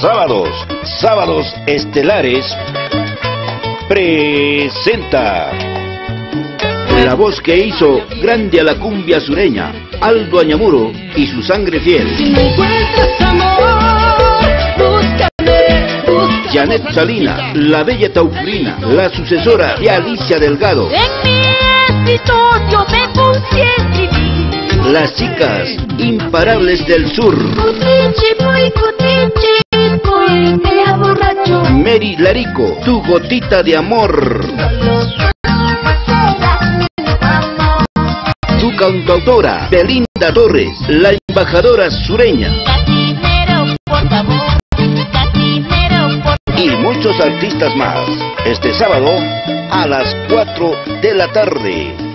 sábados, sábados estelares, presenta la voz que hizo grande a la cumbia sureña, Aldo Añamuro y su sangre fiel. Si no encuentras amor, búscame, búscame. Janet Salina, la bella taurina, la sucesora de Alicia Delgado. En mi escritorio me puse a escribir. Las chicas imparables del sur. Larico, tu gotita de amor. Tu cantautora, Belinda Torres, la embajadora sureña. Y muchos artistas más. Este sábado a las 4 de la tarde.